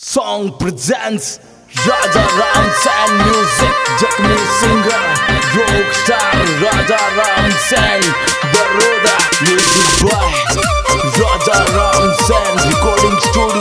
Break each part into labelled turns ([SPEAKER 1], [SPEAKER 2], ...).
[SPEAKER 1] Song presents Raja Ram music Japanese singer rock Raja Ram Baroda music by Raja Ram recording studio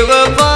[SPEAKER 2] give up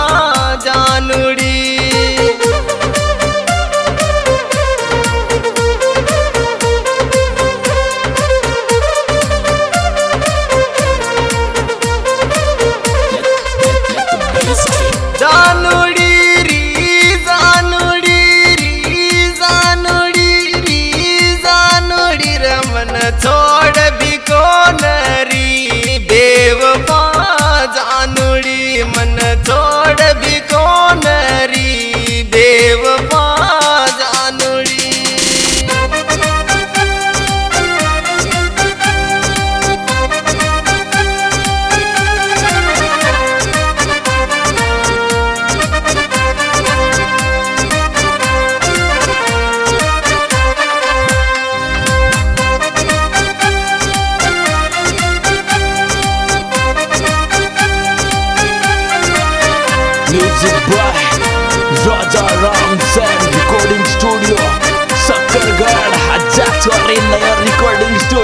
[SPEAKER 1] Music by Raja Ram Sain Recording Studio Shakkargarh Hajjathwarin Recording Studio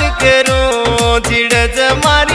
[SPEAKER 1] करू चिडज मार